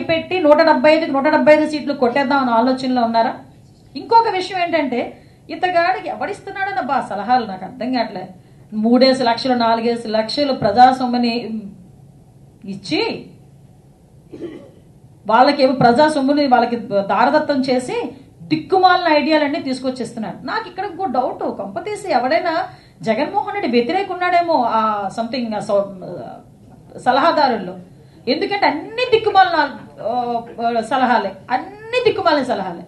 పెట్టి నూట డెబ్బై ఐదుకి నూట డెబ్బై ఐదు సీట్లు కొట్టేద్దాం అన్న ఆలోచనలో ఉన్నారా? ఇంకొక విషయం ఏంటంటే ఇతగాడికి ఎవడిస్తున్నాడన్న బా సలహాలు నాకు అర్థం కావట్లే. మూడేసి లక్షలు నాలుగేసి లక్షలు ప్రజాసొమ్మని ఇచ్చి వాళ్ళకి ఏమో ప్రజా సొమ్ముని వాళ్ళకి దారదత్తం చేసి దిక్కుమాలిన ఐడియాలన్నీ తీసుకొచ్చేస్తున్నాడు నాకు ఇక్కడ ఇంకో డౌట్ కంపతీసి ఎవడైనా జగన్మోహన్ రెడ్డి వ్యతిరేక ఉన్నాడేమో ఆ సంథింగ్ సలహాదారుల్లో. ఎందుకంటే అన్ని దిక్కుమాలిన సలహాలే. అన్ని దిక్కుమాలిన సలహాలే.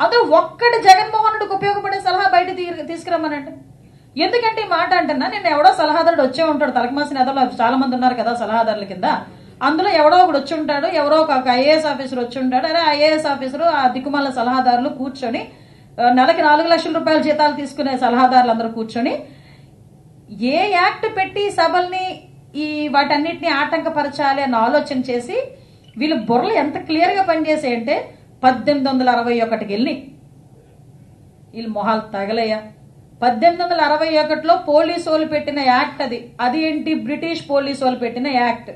అందులో ఒక్కటి జగన్మోహన్ రెడ్డికి ఉపయోగపడే సలహా బయట తీ- తీసుకురమ్మనంటే ఎందుకంటే ఈ మాట అంటున్నా నేను ఎవడో సలహాదారుడు వచ్చే ఉంటాడు. తలకమాసిన నేతలో చాలా మంది ఉన్నారు కదా సలహాదారుల కింద. అందులో ఎవడో ఒకడు వచ్చి ఉంటాడు ఎవరో ఒక ఐఏఎస్ ఆఫీసర్ వచ్చి ఉంటాడు. అరే ఐఏఎస్ ఆఫీసరు ఆ దిక్కుమాల సలహాదారులు కూర్చొని నెలకి నాలుగు లక్షల రూపాయల జీతాలు తీసుకునే సలహాదారులు అందరూ కూర్చొని ఏ యాక్ట్ పెట్టి సభల్ని ఈ వాటన్నిటిని ఆటంకపరచాలి అన్న ఆలోచన చేసి వీళ్ళు బుర్రలు ఎంత క్లియర్గా పనిచేసాయంటే పద్దెనిమిది వందల అరవై ఒకటికి వెళ్ళి వీళ్ళు మొహాలు తగలయ్యా. పద్దెనిమిది వందల అరవై ఒకటిలో పోలీసు వాళ్ళు పెట్టిన యాక్ట్ అది. అది ఏంటి? బ్రిటిష్ పోలీసు వాళ్ళు పెట్టిన యాక్ట్.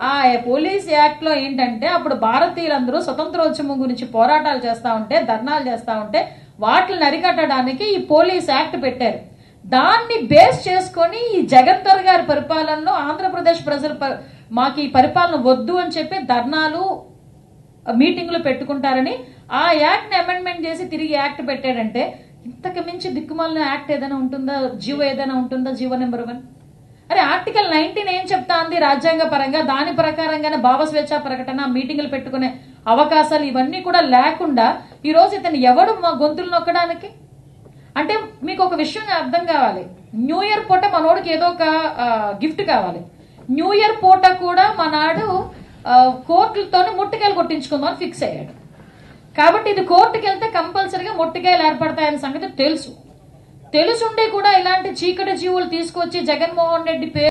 ఆ పోలీస్ యాక్ట్లో ఏంటంటే అప్పుడు భారతీయులందరూ స్వతంత్రోద్యమం గురించి పోరాటాలు చేస్తా ఉంటే ధర్నాలు చేస్తా ఉంటే వాటిని అరికట్టడానికి ఈ పోలీస్ యాక్ట్ పెట్టారు. దాన్ని బేస్ చేసుకొని ఈ జగత్తర్ గారి పరిపాలనలో ఆంధ్రప్రదేశ్ ప్రజల ప- మాకు ఈ పరిపాలన వద్దు అని చెప్పి ధర్నాలు మీటింగ్లు పెట్టుకుంటారని ఆ యాక్ట్ని అమెండ్మెంట్ చేసి తిరిగి యాక్ట్ పెట్టాడంటే ఇంతకు మించి దిక్కుమాలిన యాక్ట్ ఏదైనా ఉంటుందా? జీవో ఏదైనా ఉంటుందా? GO number one. అరే ఆర్టికల్ నైన్టీన్ ఏం చెప్తా ఉంది రాజ్యాంగ పరంగా? దాని ప్రకారంగానే భావస్వేచ్ఛ ప్రకటన మీటింగ్లు పెట్టుకునే అవకాశాలు ఇవన్నీ కూడా లేకుండా ఈ రోజు ఇతను ఎవడు మా గొంతులు నొక్కడానికి? అంటే మీకు ఒక విషయం అర్థం కావాలి. న్యూ ఇయర్ పూట మనోడికి ఏదో ఒక గిఫ్ట్ కావాలి. న్యూ ఇయర్ పూట కూడా మనాడు ఆ, కోర్టులతోనే ముట్టుకాయలు కొట్టించుకుందాం అని ఫిక్స్ అయ్యాడు. కాబట్టి ఇది కోర్టుకి వెళ్తే కంపల్సరీగా మొట్టికాయలు ఏర్పడతాయని సంగతి తెలుసు. తెలుసుండి కూడా ఇలాంటి చీకటి జీవులు తీసుకొచ్చి జగన్మోహన్ రెడ్డి పేరు